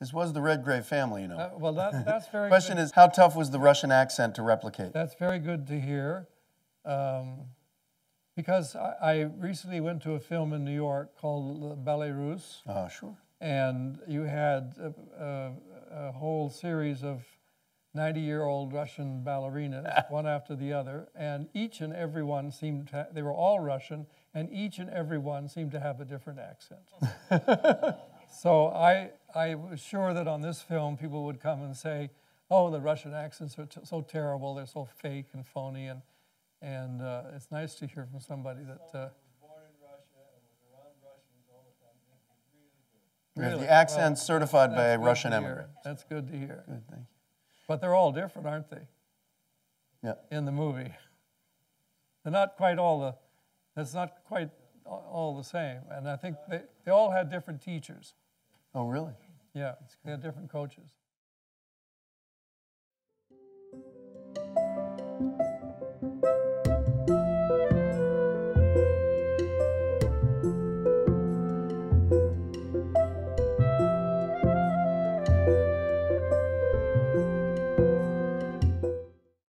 This was the Redgrave family, you know. Uh, well, that, that's very Question good. is, how tough was the Russian accent to replicate? That's very good to hear. Um, because I, I recently went to a film in New York called Ballet Russe, Oh, sure. and you had a, a, a whole series of 90 year old Russian ballerinas, one after the other, and each and every one seemed to, they were all Russian, and each and every one seemed to have a different accent. so I, I was sure that on this film, people would come and say, oh, the Russian accents are t- so terrible, they're so fake and phony, and, and uh, it's nice to hear from somebody that. Uh, Really? the accent certified by a Russian immigrant. That's good to hear. Good, thank you. But they're all different, aren't they? Yeah. In the movie. They're not quite all the, that's not quite all the same. And I think they, they all had different teachers. Oh, really? Yeah, they had different coaches.